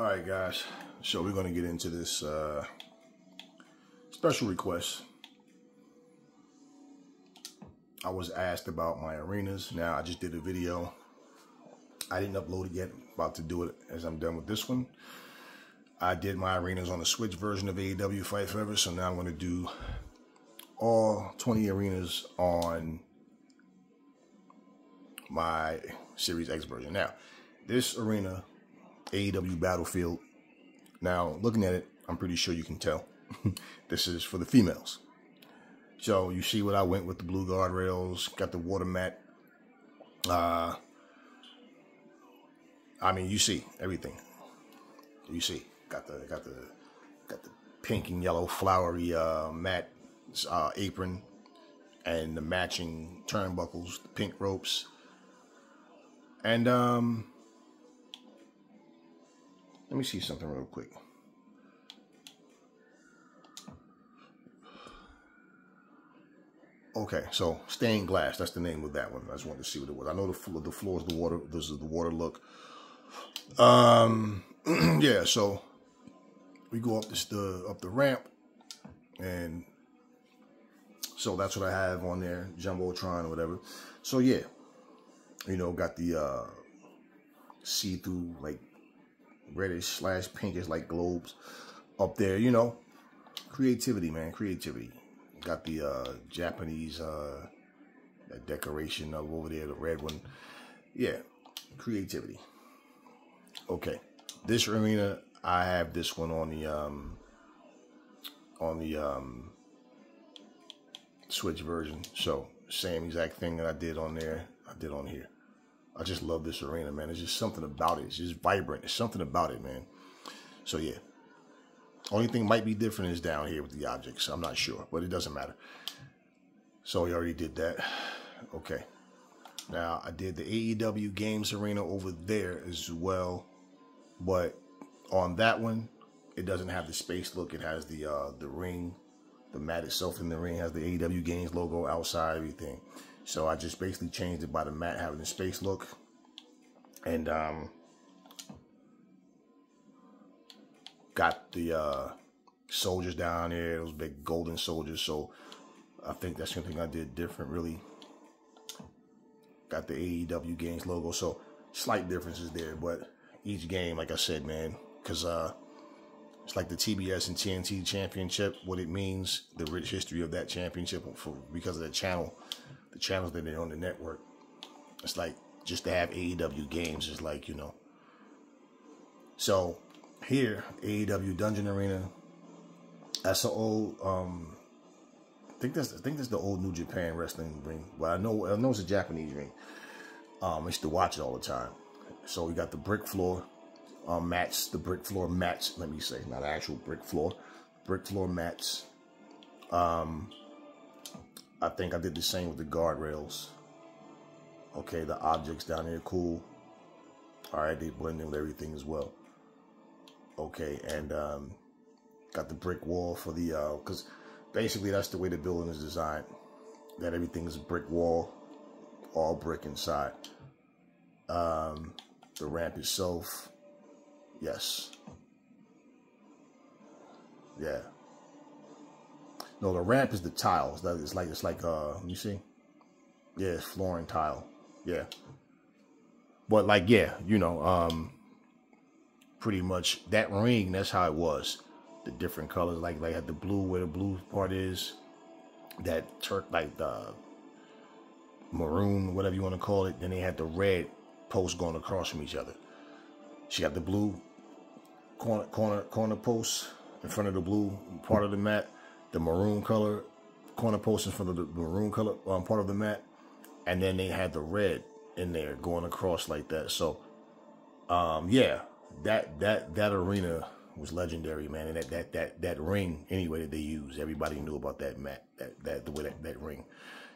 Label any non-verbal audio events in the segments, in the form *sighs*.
All right, guys. So we're going to get into this uh, special request. I was asked about my arenas. Now, I just did a video. I didn't upload it yet. About to do it as I'm done with this one. I did my arenas on the Switch version of AEW Fight Forever. So now I'm going to do all 20 arenas on my Series X version. Now, this arena, AEW Battlefield, now looking at it, I'm pretty sure you can tell *laughs* this is for the females. So you see what I went with the blue guardrails, got the water mat. Uh, I mean, you see everything. You see, got the got the got the pink and yellow flowery uh, mat uh, apron and the matching turnbuckles, the pink ropes, and um, let me see something real quick. Okay, so stained glass. That's the name of that one. I just wanted to see what it was. I know the floor, the floor is the water. This is the water look. Um, *clears throat* yeah. So we go up this the up the ramp, and so that's what I have on there, jumbotron or whatever. So yeah, you know, got the uh, see through like reddish slash pinkish like globes up there. You know, creativity, man, creativity. Got the uh, Japanese uh, decoration of over there, the red one. Yeah, creativity. Okay, this arena, I have this one on the um, on the um, Switch version. So same exact thing that I did on there, I did on here. I just love this arena, man. There's just something about it. It's just vibrant. There's something about it, man. So yeah, only thing might be different is down here with the objects. I'm not sure, but it doesn't matter. So we already did that. *sighs* Okay. Now I did the AEW Games Arena over there as well, but on that one, it doesn't have the space look. It has the uh, the ring, the mat itself in the ring has the AEW Games logo outside, everything. So I just basically changed it by the mat having the space look, and um, got the uh, soldiers down there, those big golden soldiers. So I think that's something I did different, really. Got the AEW Games logo. So slight differences there, but each game, like I said, man, because uh, it's like the TBS and TNT championship, what it means, the rich history of that championship for because of the channel, the channels that they're on the network. It's like just to have AEW games is like, you know. So here, AEW Dungeon Arena. That's an old. Um, I think that's I think that's the old New Japan wrestling ring. Well, I know I know it's a Japanese ring. Um, I used to watch it all the time. So we got the brick floor um, mats, the brick floor mats. Let me say, not actual brick floor, brick floor mats. Um, I think I did the same with the guardrails. Okay, the objects down here, cool. All right, they blend in with everything as well okay, and um, got the brick wall for the, because uh, basically that's the way the building is designed, that everything is brick wall, all brick inside. Um, the ramp itself, yes. Yeah. No, the ramp is the tiles. Is like it's like uh, you see, yeah, it's flooring tile. Yeah. But like yeah, you know, um, pretty much that ring. That's how it was. The different colors, like like had the blue where the blue part is, that turk like the maroon, whatever you want to call it. Then they had the red posts going across from each other. She got the blue corner corner corner post in front of the blue part of the mat, the maroon color corner front of the maroon color um, part of the mat, and then they had the red in there going across like that. So, um, yeah, that that that arena was legendary, man. And that that that that ring, anyway, that they use, everybody knew about that mat, that that the way that that ring.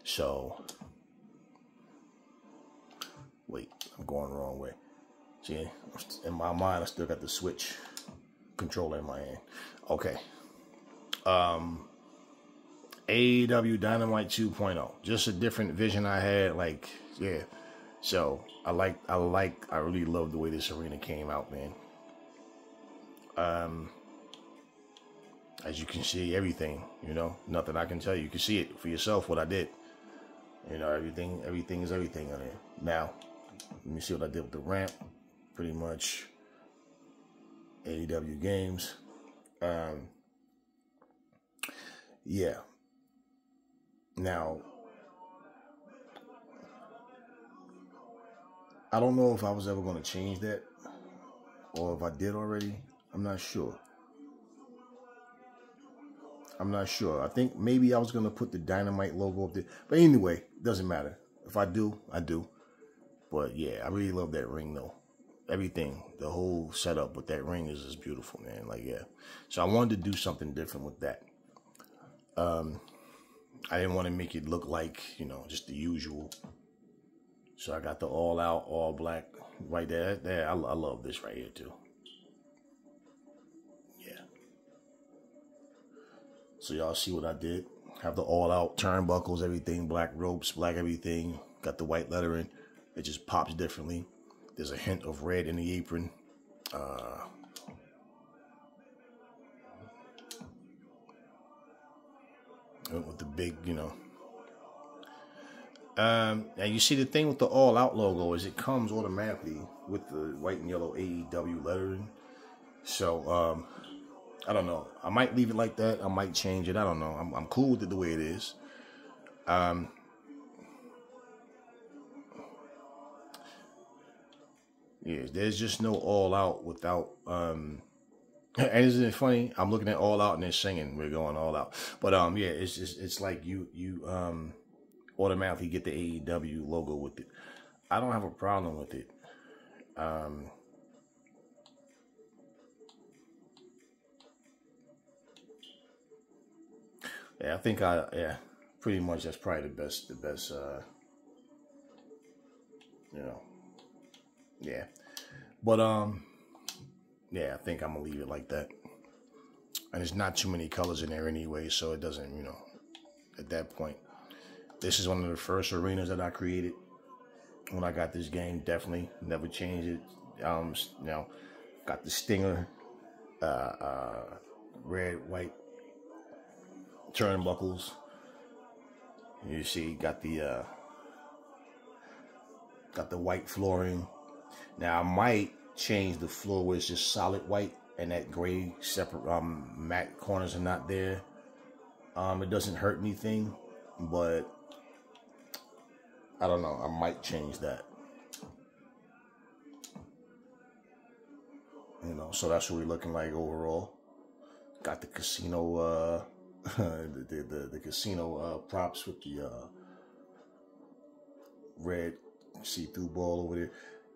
So, wait, I'm going the wrong way. See, in my mind, I still got the switch controller in my hand. Okay. Um, AEW Dynamite 2.0, just a different vision I had. Like, yeah. So I like, I like, I really love the way this arena came out, man. Um, as you can see, everything, you know, nothing I can tell you. You can see it for yourself what I did. You know, everything, everything is everything on there. Now, let me see what I did with the ramp. Pretty much AEW games. Um, yeah. Now, I don't know if I was ever going to change that or if I did already. I'm not sure. I'm not sure. I think maybe I was going to put the dynamite logo up there. But anyway, doesn't matter. If I do, I do. But yeah, I really love that ring though. Everything, the whole setup with that ring is just beautiful, man. Like, yeah. So I wanted to do something different with that. Um, I didn't want to make it look like, you know, just the usual. So I got the all out, all black right there. There, I, I love this right here too. Yeah. So y'all see what I did? Have the all out turnbuckles, everything, black ropes, black everything. Got the white lettering. It just pops differently. There's a hint of red in the apron. Uh, with the big, you know. Um, and you see the thing with the all out logo is it comes automatically with the white and yellow AEW lettering. So, um, I don't know. I might leave it like that. I might change it. I don't know. I'm, I'm cool with it the way it is. Um, yeah, there's just no all out without. Um, and isn't it funny? I'm looking at all out and they're singing. We're going all out. But um, yeah, it's just it's like you you um automatically get the AEW logo with it. I don't have a problem with it. Um, Yeah, I think I yeah, pretty much that's probably the best the best uh you know. Yeah. But um yeah, I think I'm gonna leave it like that. And there's not too many colors in there anyway, so it doesn't, you know, at that point. This is one of the first arenas that I created when I got this game. Definitely never changed it. Um, you know, got the stinger, uh, uh, red, white, turnbuckles. You see, got the uh, got the white flooring. Now I might change the floor where it's just solid white and that gray separate um matte corners are not there. Um, it doesn't hurt anything, but I don't know. I might change that. You know, so that's what we're looking like overall. Got the casino uh *laughs* the, the, the, the, casino uh, props with the uh, red see-through ball over there.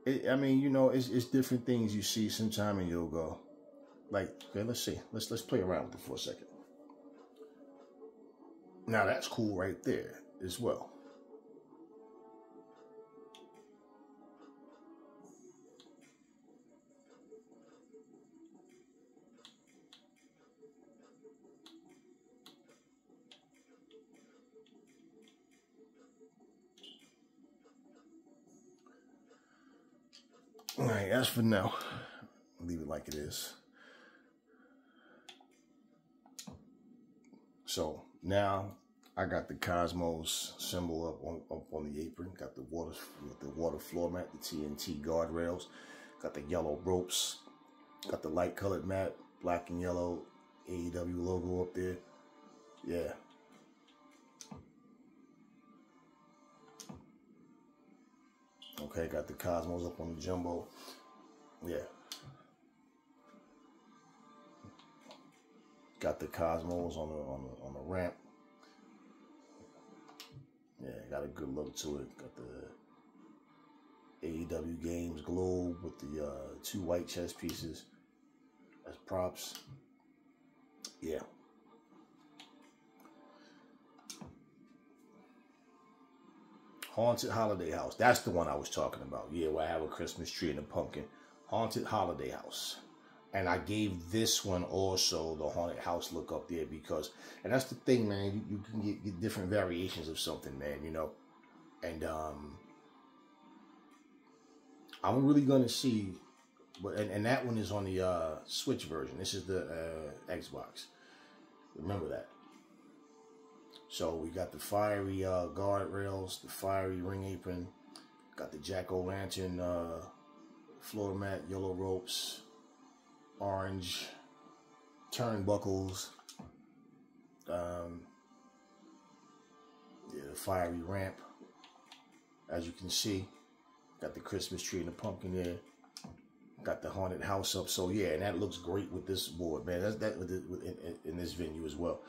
It, I mean, you know, it's, it's different things you see sometime and you'll go, like, okay, let's see. Let's let's play around with it for a second. Now that's cool right there as well. As for now, leave it like it is. So now I got the Cosmos symbol up on up on the apron. Got the water the water floor mat, the TNT guardrails. Got the yellow ropes. Got the light colored mat, black and yellow AEW logo up there. Yeah, Okay, got the Cosmos up on the jumbo. Yeah. Got the Cosmos on the on the on the ramp. Yeah, got a good look to it. Got the AEW Games globe with the uh, two white chess pieces as props. Yeah. Haunted Holiday House. That's the one I was talking about. Yeah, where I have a Christmas tree and a pumpkin. Haunted Holiday House. And I gave this one also the haunted house look up there because, and that's the thing, man. You, you can get, get different variations of something, man. You know, and um, I'm really gonna see but and, and that one is on the uh, Switch version. This is the uh, Xbox. Remember that. So we got the fiery uh, guardrails, the fiery ring apron, got the jack o' lantern uh, floor mat, yellow ropes, orange turnbuckles, um, yeah, the fiery ramp. As you can see, got the Christmas tree and the pumpkin there. Got the haunted house up. So yeah, and that looks great with this board, man. That's that with, in, in, this venue as well.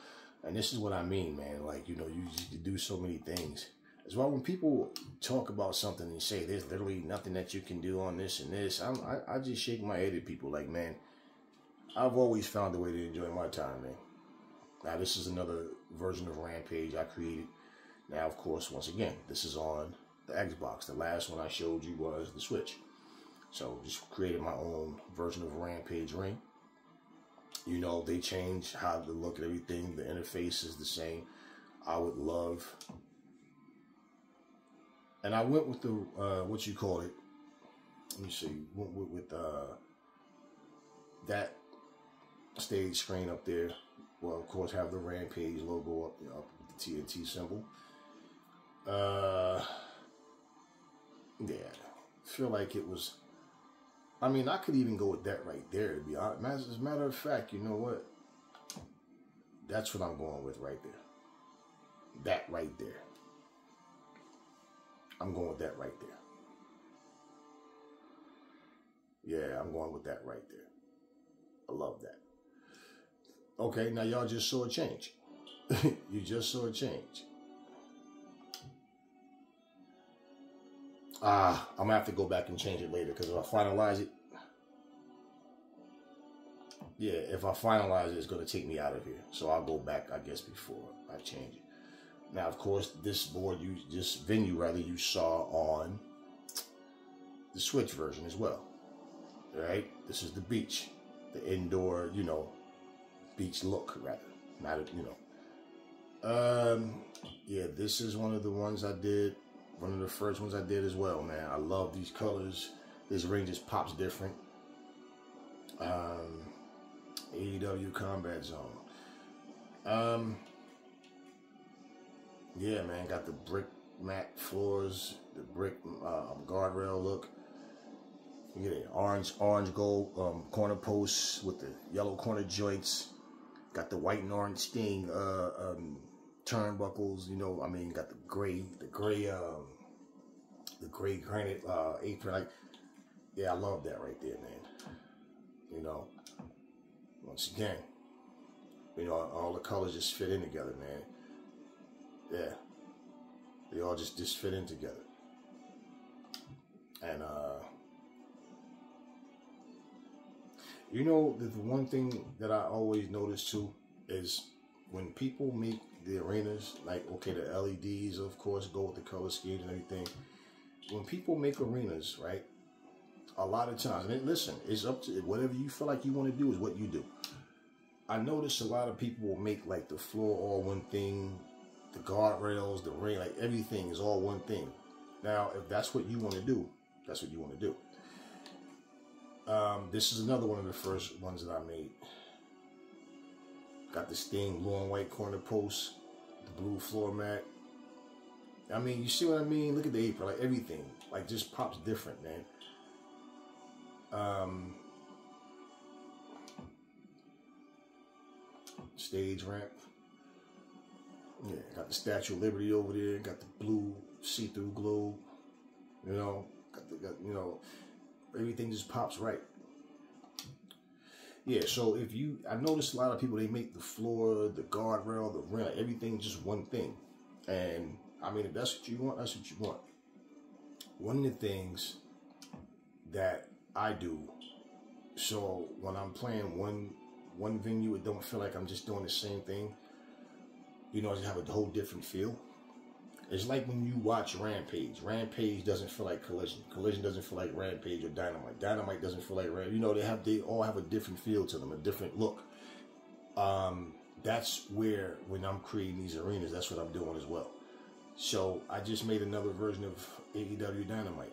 And this is what I mean, man. Like you know, you, you do so many things. As well, when people talk about something and say there's literally nothing that you can do on this and this, I'm, I, I just shake my head at people like, man, I've always found a way to enjoy my time, man. Now, this is another version of Rampage I created. Now, of course, once again, this is on the Xbox. The last one I showed you was the Switch. So, just created my own version of Rampage Ring. You know, they change how to look at everything. The interface is the same. I would love. And I went with the, uh, what you call it. Let me see. Went with, with uh, that stage screen up there Well, of course have the Rampage logo up, you know, up with the TNT symbol. Uh, yeah, feel like it was. I mean, I could even go with that right there. To be honest, as a matter of fact, you know what? That's what I'm going with right there. That right there. I'm going with that right there. Yeah, I'm going with that right there. I love that. Okay, now y'all just saw a change. *laughs* you just saw a change. Ah, I'm gonna have to go back and change it later because if I finalize it, yeah, if I finalize it, it's gonna take me out of here. So I'll go back, I guess, before I change it. Now, of course, this board, you this venue rather, you saw on the Switch version as well. right? this is the beach, the indoor, you know, beach look, rather. Not, you know. Um, yeah, this is one of the ones I did. One of the first ones I did as well, man. I love these colors. This ring just pops different. Um, AEW Combat Zone. Um, yeah, man. Got the brick mat floors, the brick uh, guardrail look. You get it, orange, orange gold um, corner posts with the yellow corner joints. Got the white and orange sting uh, um, turnbuckles. You know, I mean, got the gray, the gray, um, the gray granite uh, apron. Like, yeah, I love that right there, man. You know, once again, you know, all the colors just fit in together, man. Yeah, they all just just fit in together. And uh You know, the one thing that I always notice too is when people make the arenas, like, okay, the LEDs, of course, go with the color scheme and everything. When people make arenas, right, a lot of times, and listen, it's up to whatever you feel like you want to do is what you do. I notice a lot of people will make like the floor all one thing, the guardrails, the ring, like everything is all one thing. Now, if that's what you want to do, that's what you want to do. Um, this is another one of the first ones that I made. Got the Sting blue and white corner post, the blue floor mat. I mean, you see what I mean? Look at the apron, like everything, like just pops different, man. Um, stage ramp. Yeah, got the Statue of Liberty over there. Got the blue see-through globe. You know, got the got, you know everything just pops right. Yeah, so if you, I noticed a lot of people, they make the floor, the guardrail, the rim, everything just one thing. And I mean, if that's what you want, that's what you want. One of the things that I do, so when I'm playing one one venue, it don't feel like I'm just doing the same thing. You know, I just have a whole different feel. It's like when you watch Rampage. Rampage doesn't feel like Collision. Collision doesn't feel like Rampage or Dynamite. Dynamite doesn't feel like Rampage. You know, they have they all have a different feel to them, a different look. Um, that's where when I'm creating these arenas, that's what I'm doing as well. So I just made another version of AEW Dynamite,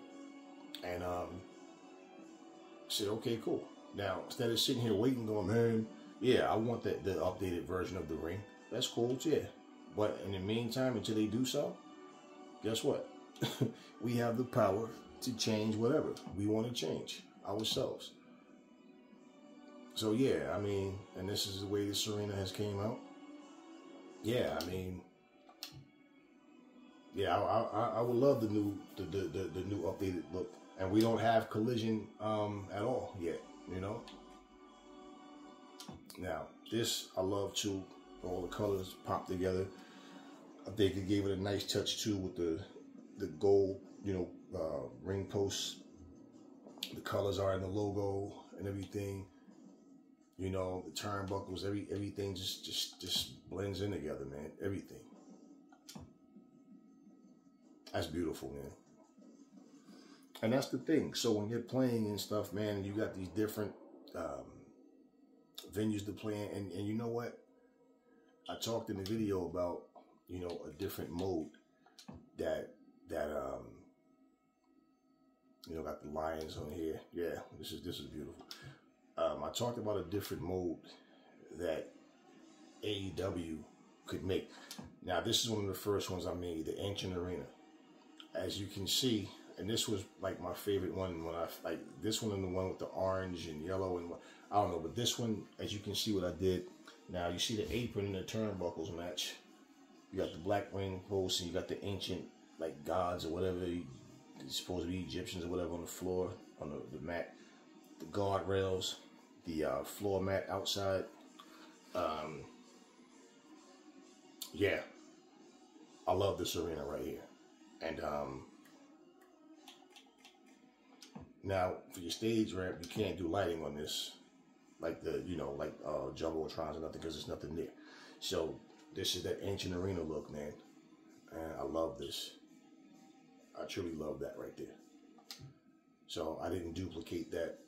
and um, said, okay, cool. Now, instead of sitting here waiting, going, man, yeah, I want that the updated version of the ring. That's cool, yeah. But in the meantime, until they do so, guess what? *laughs* we have the power to change whatever we want to change ourselves. So yeah, I mean, and this is the way this arena has came out. Yeah, I mean, yeah, I, I, I would love the new the, the, the, the new updated look, and we don't have collision um, at all yet. You know. Now this I love too. All the colors pop together. I think it gave it a nice touch too with the the gold, you know, uh, ring posts. The colors are in the logo and everything. You know, the turnbuckles, every everything just just just blends in together, man. Everything. That's beautiful, man. And that's the thing. So when you're playing and stuff, man, you got these different um, venues to play in, and, and you know what? I talked in the video about you know a different mode that that um you know got the lions on here. Yeah, this is this is beautiful. Um, I talked about a different mode that AEW could make. Now this is one of the first ones I made, the Ancient Arena as you can see, and this was like my favorite one when I like this one and the one with the orange and yellow and I don't know, but this one, as you can see what I did. Now you see the apron and the turnbuckles match. You got the black ring post and you got the ancient like gods or whatever supposed to be Egyptians or whatever on the floor on the, the mat, the guardrails, the uh, floor mat outside. Um, yeah, I love this arena right here. And um, now for your stage ramp, you can't do lighting on this, like the you know like uh, jumbotrons or nothing, because there's nothing there. So this is that ancient arena look, man, and I love this. I truly love that right there. So I didn't duplicate that,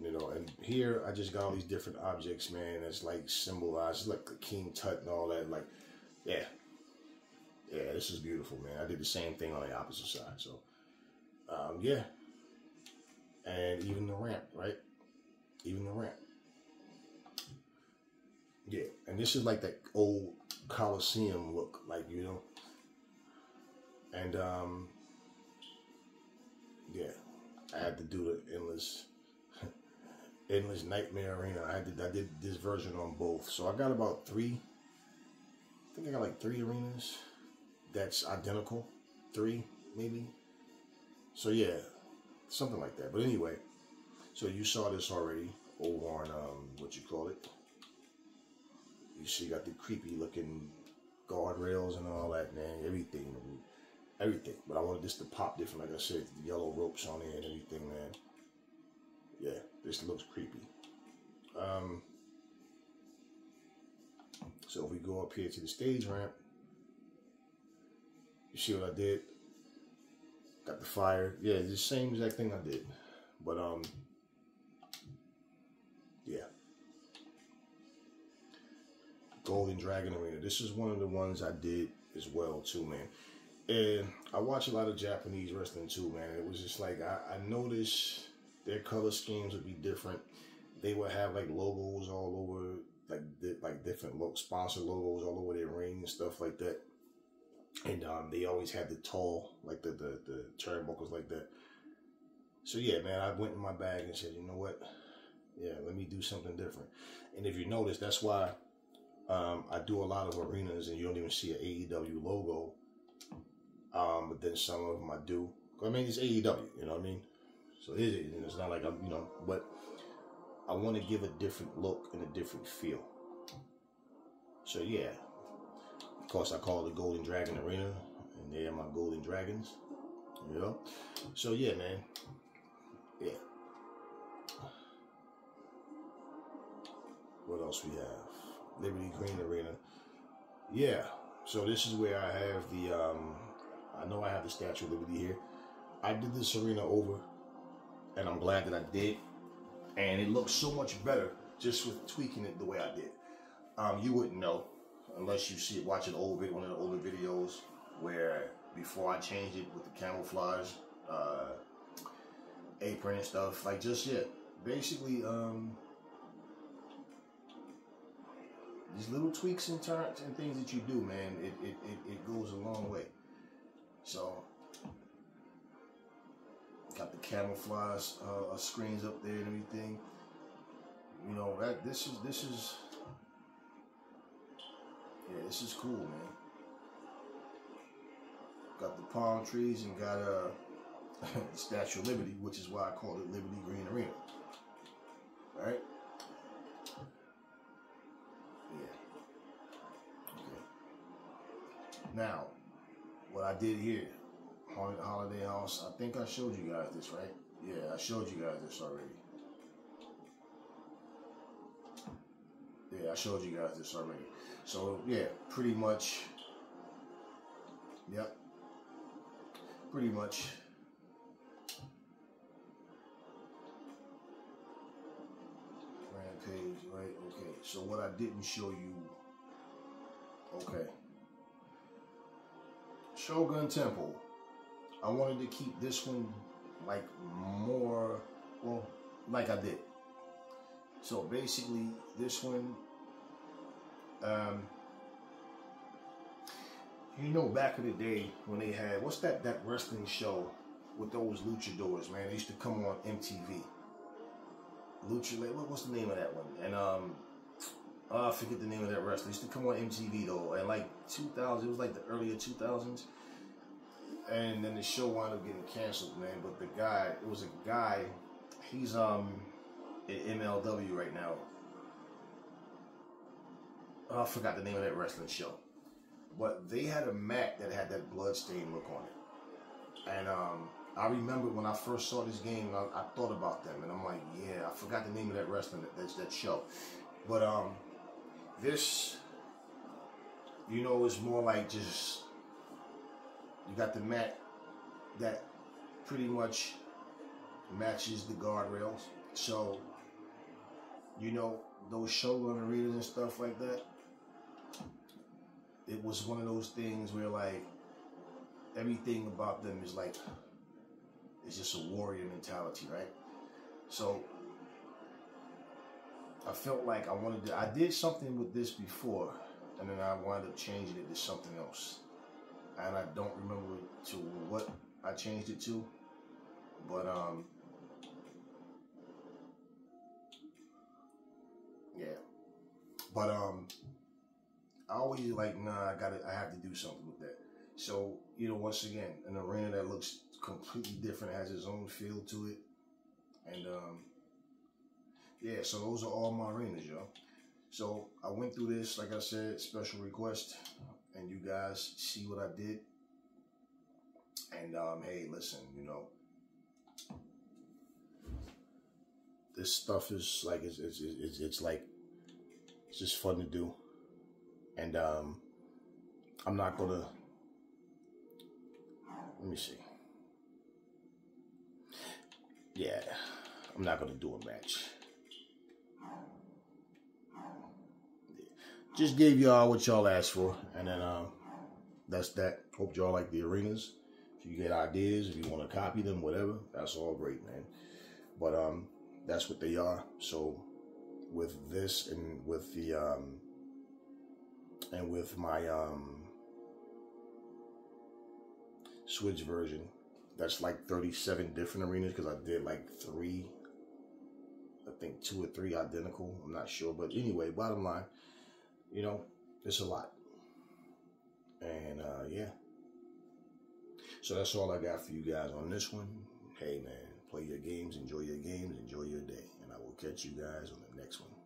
you know. And here I just got all these different objects, man. That's like symbolized, like the King Tut and all that. Like, yeah, yeah, this is beautiful, man. I did the same thing on the opposite side. So, um, yeah. And even the ramp, right? Even the ramp. Yeah, and this is like that old Coliseum look, like, you know. And, um, yeah, I had to do the endless, *laughs* endless nightmare arena. I did, I did this version on both. So I got about three, I think I got like three arenas that's identical, three maybe. So yeah, something like that. But anyway, so you saw this already over on um, what you call it. You see, got the creepy looking guardrails and all that, man. Everything, everything. But I wanted this to pop different, like I said, the yellow ropes on it and everything, man. Yeah, this looks creepy. Um, so if we go up here to the stage ramp, you see what I did? Got the fire. Yeah, the same exact thing I did. But, um, Golden Dragon Arena. This is one of the ones I did as well, too, man. And I watch a lot of Japanese wrestling, too, man. It was just like, I, I noticed their color schemes would be different. They would have, like, logos all over, like, like different sponsor logos all over their ring and stuff like that and um, they always had the tall, like the the the turnbuckles like that. So yeah, man, I went in my bag and said, you know what? Yeah, let me do something different. And if you notice, that's why um, I do a lot of arenas, and you don't even see an AEW logo. Um, but then some of them I do. I mean, it's AEW, you know what I mean? So it is. It's not like I'm, you know, but I want to give a different look and a different feel. So yeah, of course, I call it the Golden Dragon Arena, and they are my Golden Dragons. You know? So, yeah, man. Yeah. What else we have? Liberty Green Arena. Yeah. So, this is where I have the, um, I know I have the Statue of Liberty here. I did this arena over, and I'm glad that I did. And it looks so much better just with tweaking it the way I did. Um, you wouldn't know unless you see watch an old video, one of the older videos where before I changed it with the camouflage uh, apron and stuff, like just yeah, basically, um, these little tweaks and turns and things that you do, man, it, it, it, it goes a long way. So, got the camouflage uh, screens up there and everything. You know that this is this is yeah this is cool, man. Got the palm trees and got a uh, *laughs* Statue of Liberty, which is why I call it Liberty Green Arena. Now, what I did here, Holiday House, I think I showed you guys this, right? Yeah, I showed you guys this already. Yeah, I showed you guys this already. So, yeah, pretty much, yep, pretty much. Rampage, right? Okay, so what I didn't show you, okay. Shogun Temple. I wanted to keep this one like more, well, like I did. So basically, this one, um, you know, back in the day when they had what's that that wrestling show with those luchadors, man? They used to come on MTV. Lucha, what, what's the name of that one? And um, oh, I forget the name of that wrestler. Used to come on MTV though, and like 2000, it was like the earlier 2000s and then the show wound up getting canceled, man. But the guy, it was a guy, he's um in MLW right now. Oh, I forgot the name of that wrestling show, but they had a mat that had that blood stain look on it, and um. I remember when I first saw this game, I, I, thought about them, and I'm like, yeah, I forgot the name of that wrestling that, that show, but um, this, you know, is more like just you got the mat that pretty much matches the guardrails. So, you know, those Shogun arenas and stuff like that, it was one of those things where like everything about them is like it's just a warrior mentality, right? So I felt like I wanted to I did something with this before and then I wound up changing it to something else and I don't remember to what I changed it to, but um, yeah, but um, I always like nah, I got to I have to do something with that. So you know, once again, an arena that looks completely different has its own feel to it, and um, yeah, so those are all my arenas, y'all. So I went through this, like I said, special request and you guys see what I did. And um, hey, listen, you know, this stuff is like it's it's it's, it's like it's just fun to do, and um, I'm not gonna. Let me see. Yeah, I'm not gonna do a match. just gave y'all what y'all asked for. And then uh, that's that. Hope y'all like the arenas. If you get ideas, if you want to copy them, whatever, that's all great, man. But um, that's what they are. So with this and with the um, and with my um, Switch version, that's like 37 different arenas because I did like three, I think two or three identical. I'm not sure. But anyway, bottom line, you know, it's a lot. And uh, yeah. So that's all I got for you guys on this one. Hey man, play your games, enjoy your games, enjoy your day. And I will catch you guys on the next one.